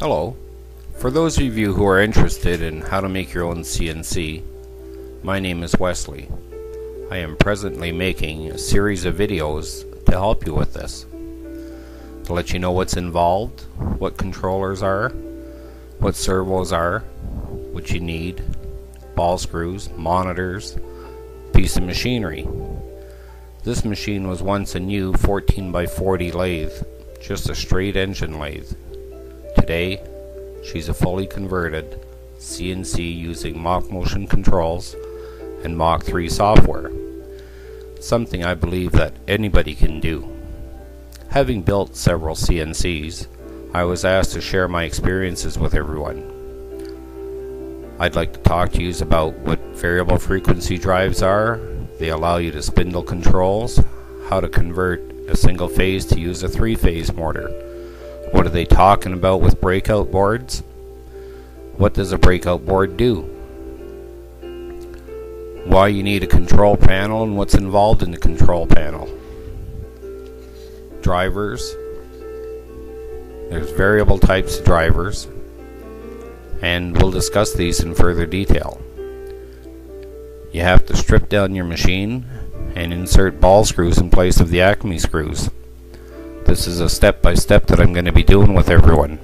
Hello. For those of you who are interested in how to make your own CNC, my name is Wesley. I am presently making a series of videos to help you with this. To let you know what's involved, what controllers are, what servos are, what you need, ball screws, monitors, piece of machinery. This machine was once a new 14 by 40 lathe, just a straight engine lathe. Today, she's a fully converted CNC using Mach motion controls and Mach 3 software. Something I believe that anybody can do. Having built several CNCs, I was asked to share my experiences with everyone. I'd like to talk to you about what variable frequency drives are, they allow you to spindle controls, how to convert a single phase to use a three phase motor what are they talking about with breakout boards? What does a breakout board do? Why you need a control panel and what's involved in the control panel. Drivers. There's variable types of drivers. And we'll discuss these in further detail. You have to strip down your machine and insert ball screws in place of the Acme screws. This is a step by step that I'm going to be doing with everyone.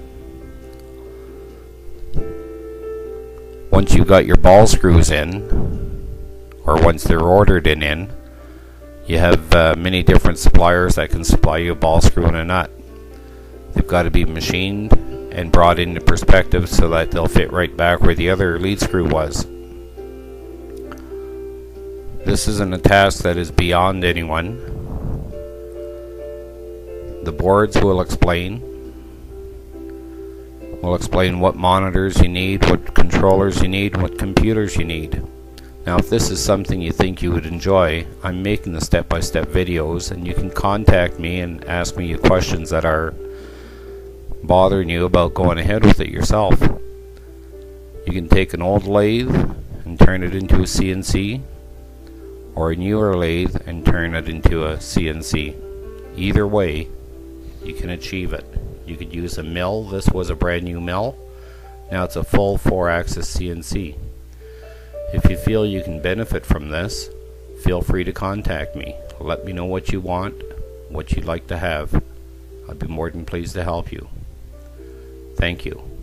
Once you've got your ball screws in, or once they're ordered and in, you have uh, many different suppliers that can supply you a ball screw and a nut. They've got to be machined and brought into perspective so that they'll fit right back where the other lead screw was. This isn't a task that is beyond anyone the boards will explain. We'll explain what monitors you need, what controllers you need, what computers you need. Now, if this is something you think you would enjoy, I'm making the step by step videos, and you can contact me and ask me your questions that are bothering you about going ahead with it yourself. You can take an old lathe and turn it into a CNC, or a newer lathe and turn it into a CNC. Either way, you can achieve it. You could use a mill. This was a brand new mill. Now it's a full 4-axis CNC. If you feel you can benefit from this, feel free to contact me. Let me know what you want, what you'd like to have. I'd be more than pleased to help you. Thank you.